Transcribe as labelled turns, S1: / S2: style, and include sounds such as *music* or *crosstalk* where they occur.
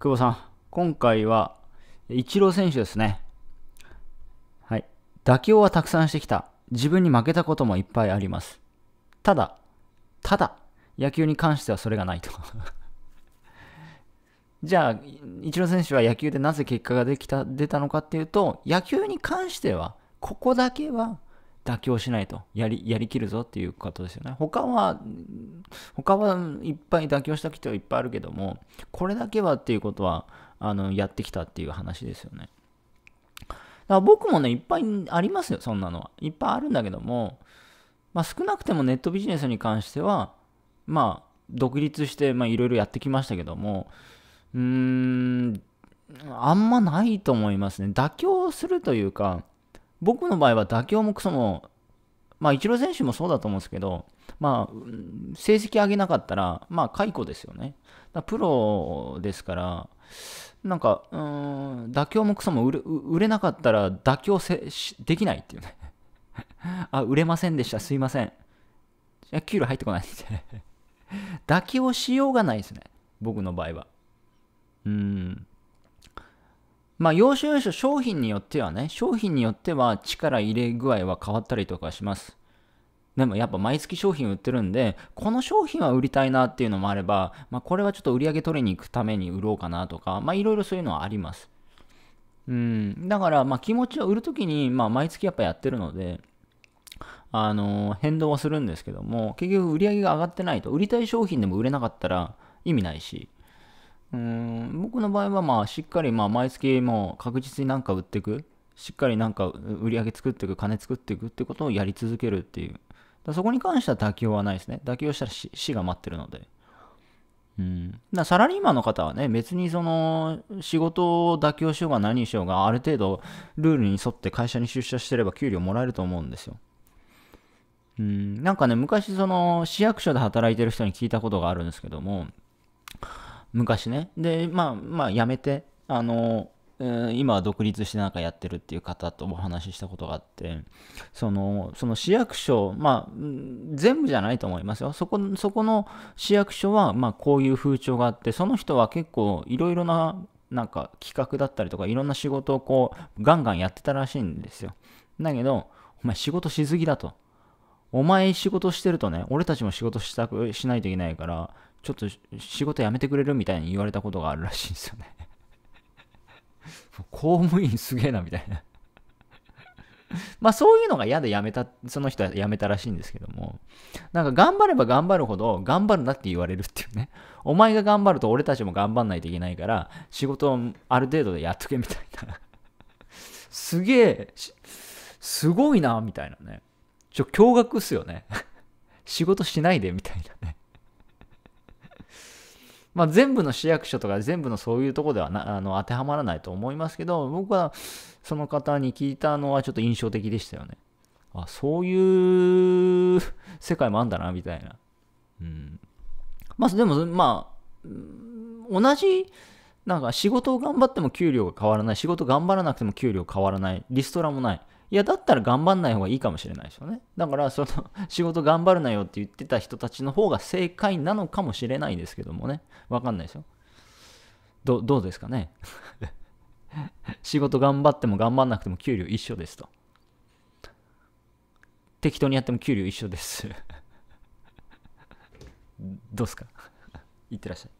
S1: 久保さん、今回は、イチロー選手ですね。はい。妥協はたくさんしてきた。自分に負けたこともいっぱいあります。ただ、ただ、野球に関してはそれがないと。*laughs* じゃあ、イチロー選手は野球でなぜ結果ができた、出たのかっていうと、野球に関しては、ここだけは妥協しないと。やり、やりきるぞっていうことですよね。他は、他はいっぱい妥協した人はいっぱいあるけども、これだけはっていうことは、あの、やってきたっていう話ですよね。だから僕もね、いっぱいありますよ、そんなのは。いっぱいあるんだけども、まあ、少なくてもネットビジネスに関しては、まあ、独立して、いろいろやってきましたけども、うーん、あんまないと思いますね。妥協するというか、僕の場合は妥協もクソも、まあ、イチロー選手もそうだと思うんですけど、まあ、成績上げなかったら、まあ、解雇ですよね。プロですから、なんか、うん、妥協もクソも売れ売れなかったら妥協せできないっていうね。*laughs* あ、売れませんでした。すいません。いや、給料入ってこないんで *laughs* 妥協しようがないですね。僕の場合は。うん。まあ、要所要所商品によってはね、商品によっては力入れ具合は変わったりとかします。でもやっぱ毎月商品売ってるんで、この商品は売りたいなっていうのもあれば、まあ、これはちょっと売り上げ取りに行くために売ろうかなとか、まあいろいろそういうのはあります。うん、だからまあ気持ちを売るときに、まあ毎月やっぱやってるので、あのー、変動はするんですけども、結局売り上げが上がってないと、売りたい商品でも売れなかったら意味ないし、うん僕の場合はまあしっかりまあ毎月もう確実になんか売っていくしっかりなんか売り上げ作っていく金作っていくってことをやり続けるっていう。だそこに関しては妥協はないですね。妥協したら死が待ってるので。うん。だサラリーマンの方はね別にその仕事を妥協しようが何しようがある程度ルールに沿って会社に出社してれば給料もらえると思うんですよ。うん。なんかね昔その市役所で働いてる人に聞いたことがあるんですけども昔ね。で、まあ、まあ、辞めて、あの、今は独立してなんかやってるっていう方とお話ししたことがあって、その、その市役所、まあ、全部じゃないと思いますよ。そこ、そこの市役所は、まあ、こういう風潮があって、その人は結構いろいろな、なんか企画だったりとか、いろんな仕事をこう、ガンガンやってたらしいんですよ。だけど、お前仕事しすぎだと。お前仕事してるとね、俺たちも仕事したくしないといけないから、ちょっと仕事辞めてくれるみたいに言われたことがあるらしいんですよね *laughs* 公務員すげえなみたいなまあそういうのが嫌で辞めた、その人は辞めたらしいんですけども、なんか頑張れば頑張るほど頑張るなって言われるっていうね。お前が頑張ると俺たちも頑張んないといけないから、仕事をある程度でやっとけみたいな。すげえ、すごいな、みたいなね。ちょ、驚愕っすよね。仕事しないでみたいなね。まあ、全部の市役所とか全部のそういうとこではなあの当てはまらないと思いますけど、僕はその方に聞いたのはちょっと印象的でしたよね。あ、そういう世界もあんだな、みたいな。うん。まあ、でも、まあ、同じ、なんか仕事を頑張っても給料が変わらない、仕事頑張らなくても給料変わらない、リストラもない。いや、だったら頑張んない方がいいかもしれないですよね。だから、その、*laughs* 仕事頑張るなよって言ってた人たちの方が正解なのかもしれないですけどもね。わかんないですよ。どどうですかね？*laughs* 仕事頑張っても頑張んなくても給料一緒ですと。適当にやっても給料一緒です。*laughs* どうすか？いってらっしゃい。